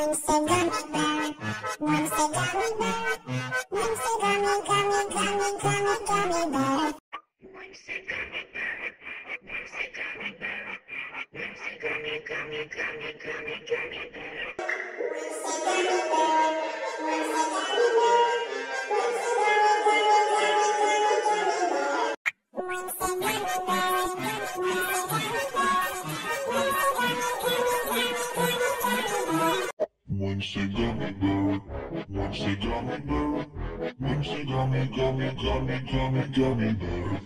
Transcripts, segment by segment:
Once a gummy bear, once a gummy bear, once a gummy, gummy, gummy, gummy, gummy bear. Once a gummy bear, once a gummy bear, once a gummy, gummy, gummy, gummy, gummy bear. Once a gummy bear, once a gummy bear, gummy, gummy, gummy, bear. Once a gummy bear, once a gummy, gummy, gummy, gummy, gummy bear.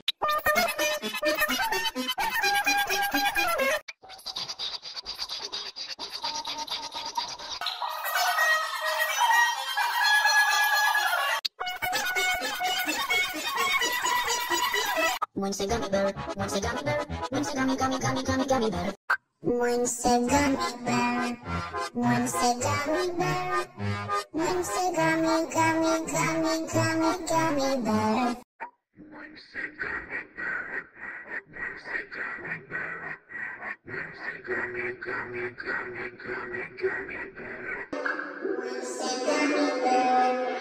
Once a gummy bear, once a gummy bear, once a gummy, gummy, gummy, gummy, gummy bear. Once a gummy bear, once a gummy bear, once a gummy, gummy, gummy, gummy, gummy bear. Once a gummy bear, once a gummy bear, once a gummy, gummy, gummy, gummy, gummy bear. Once a gummy bear,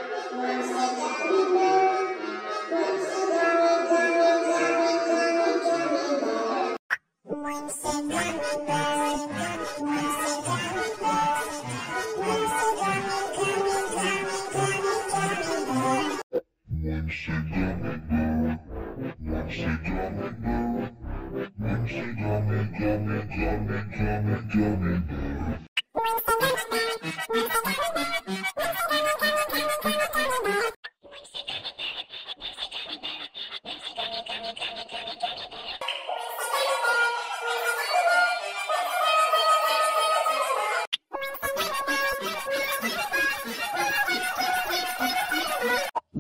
Once a gummy bear, once a gummy bear, once a gummy, gummy, gummy, gummy, gummy bear. Once a gummy bear, once a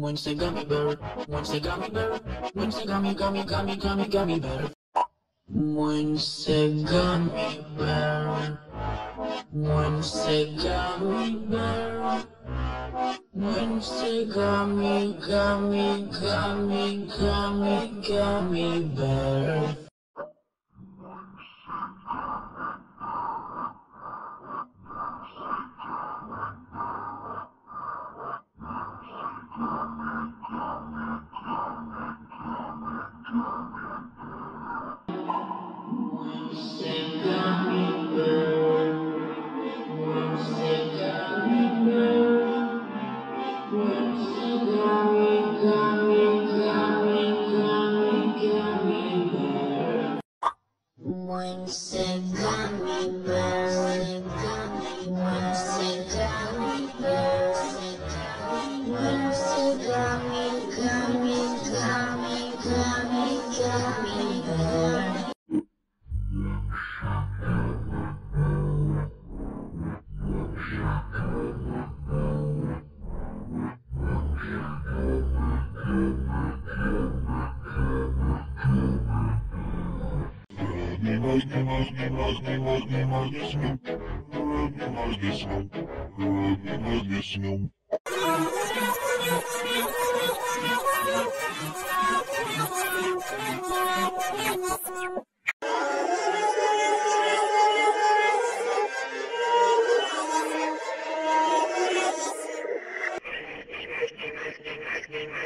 once a gummy, bear. Once a gummy bear, once a gummy gummy, gummy, gummy, gummy, bear. Once a gummy bear, once a gummy bear, once a gummy, gummy, gummy, gummy, gummy bear. Можно, можно, можно, можно, можно, можно с ним. Можно, можно с ним. Можно, можно с ним.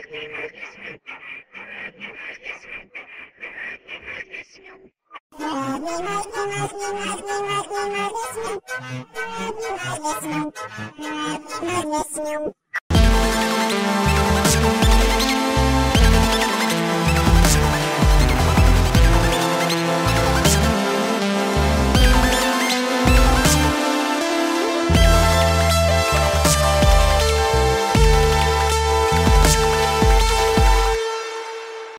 Thank you. Thank you.